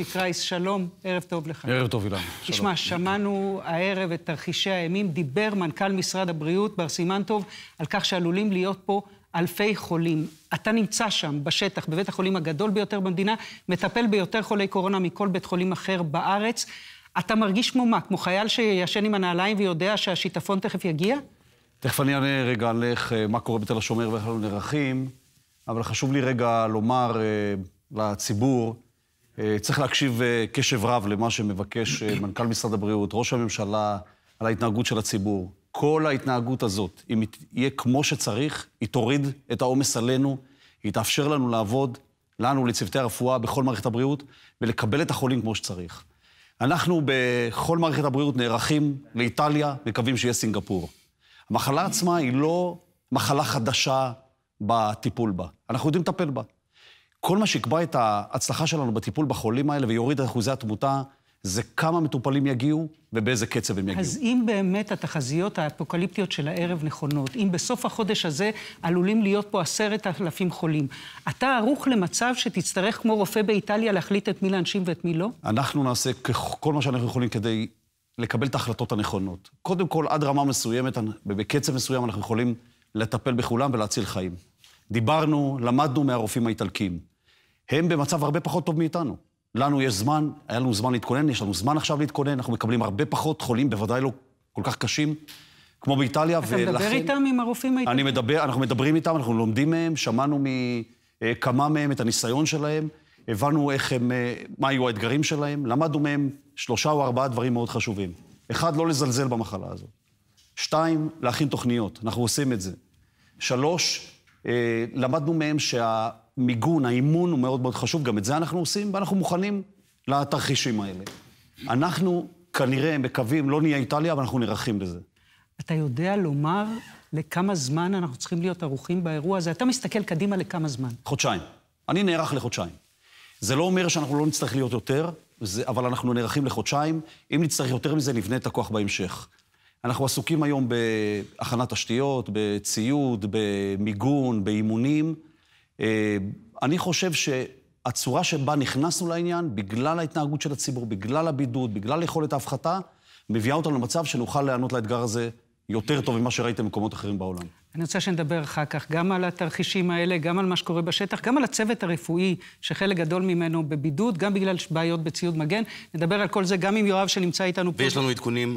איציק רייס, שלום, ערב טוב לך. ערב טוב, אילן. תשמע, שמענו הערב את תרחישי האימים, דיבר מנכ"ל משרד הבריאות, בר סימן-טוב, על כך שעלולים להיות פה אלפי חולים. אתה נמצא שם, בשטח, בבית החולים הגדול ביותר במדינה, מטפל ביותר חולי קורונה מכל בית חולים אחר בארץ. אתה מרגיש כמו מה? כמו חייל שישן עם הנעליים ויודע שהשיטפון תכף יגיע? תכף אני אענה רגע על איך, אה, מה קורה בתל השומר ואיך אנחנו נערכים, אבל חשוב לי רגע לומר אה, לציבור, צריך להקשיב קשב רב למה שמבקש מנכ"ל משרד הבריאות, ראש הממשלה, על ההתנהגות של הציבור. כל ההתנהגות הזאת, אם היא תהיה כמו שצריך, היא תוריד את העומס עלינו, היא תאפשר לנו לעבוד, לנו, לצוותי הרפואה, בכל מערכת הבריאות, ולקבל את החולים כמו שצריך. אנחנו בכל מערכת הבריאות נערכים לאיטליה, מקווים שיהיה סינגפור. המחלה עצמה היא לא מחלה חדשה בטיפול בה. אנחנו יודעים לטפל בה. כל מה שיקבע את ההצלחה שלנו בטיפול בחולים האלה ויוריד את אחוזי התמותה, זה כמה מטופלים יגיעו ובאיזה קצב הם יגיעו. אז אם באמת התחזיות האפוקליפטיות של הערב נכונות, אם בסוף החודש הזה עלולים להיות פה עשרת אלפים חולים, אתה ערוך למצב שתצטרך כמו רופא באיטליה להחליט את מי להנשים ואת מי לא? אנחנו נעשה כל מה שאנחנו יכולים כדי לקבל את ההחלטות הנכונות. קודם כל, עד רמה מסוימת, בקצב מסוים אנחנו יכולים לטפל בכולם ולהציל חיים. דיברנו, למדנו מהרופאים האיטלקים. הם במצב הרבה פחות טוב מאיתנו. לנו יש זמן, היה לנו זמן להתכונן, יש לנו זמן עכשיו להתכונן, אנחנו מקבלים הרבה פחות חולים, בוודאי לא כל כך קשים, כמו באיטליה, אתה ולכן... אתה מדבר איתם, עם הרופאים האיטלקים? אני מדבר, אנחנו מדברים איתם, אנחנו לומדים מהם, שמענו מכמה מהם את הניסיון שלהם, הבנו איך הם, מה היו האתגרים שלהם, למדנו מהם שלושה או ארבעה דברים מאוד חשובים. אחד, לא לזלזל במחלה הזאת. שתיים, להכין תוכניות, אנחנו עושים את זה. שלוש, אה, למדנו מהם שהמיגון, האימון הוא מאוד מאוד חשוב, גם את זה אנחנו עושים, ואנחנו מוכנים לתרחישים האלה. אנחנו כנראה מקווים, לא נהיה איטליה, אבל אנחנו נערכים לזה. אתה יודע לומר לכמה זמן אנחנו צריכים להיות ערוכים באירוע הזה? אתה מסתכל קדימה לכמה זמן? חודשיים. אני נערך לחודשיים. זה לא אומר שאנחנו לא נצטרך להיות יותר, זה, אבל אנחנו נערכים לחודשיים. אם נצטרך יותר מזה, נבנה את הכוח בהמשך. אנחנו עסוקים היום בהכנת תשתיות, בציוד, במיגון, באימונים. אה, אני חושב שהצורה שבה נכנסנו לעניין, בגלל ההתנהגות של הציבור, בגלל הבידוד, בגלל יכולת ההפחתה, מביאה אותנו למצב שנוכל להיענות לאתגר הזה יותר טוב ממה שראיתם במקומות אחרים בעולם. אני רוצה שנדבר אחר כך גם על התרחישים האלה, גם על מה שקורה בשטח, גם על הצוות הרפואי, שחלק גדול ממנו בבידוד, גם בגלל בעיות בציוד מגן. נדבר על כל זה גם עם יואב שנמצא איתנו פה. ויש לנו עדכונים